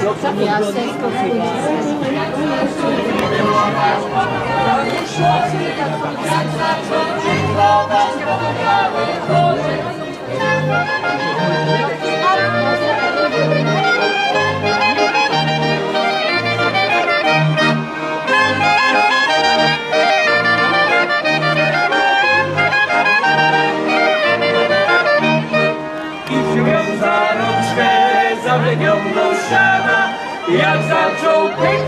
E às seis que eu fui. jak zaczął pić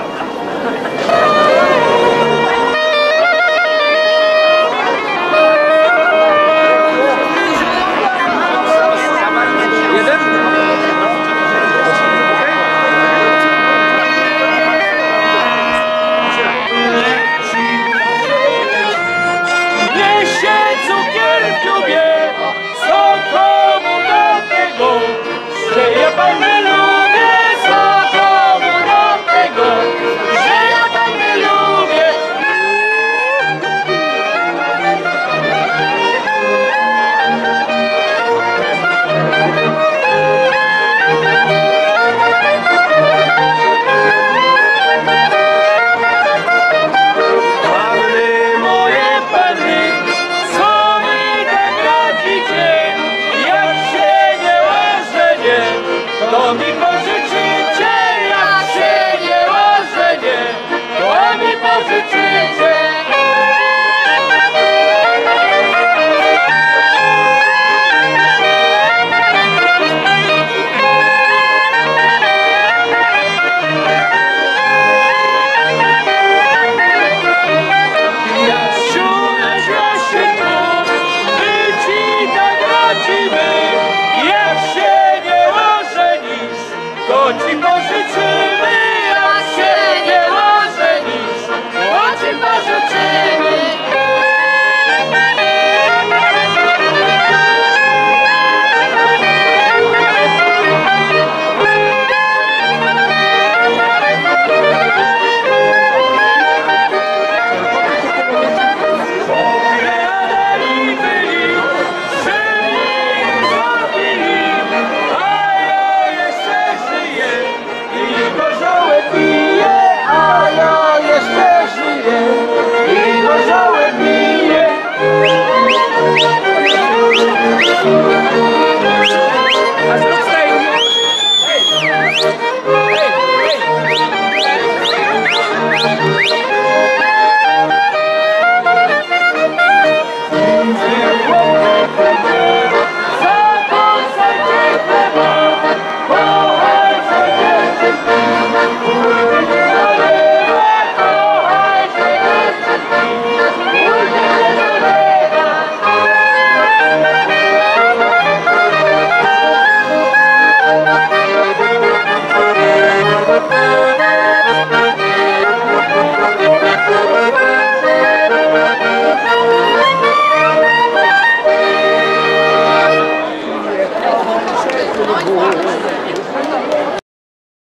coming back.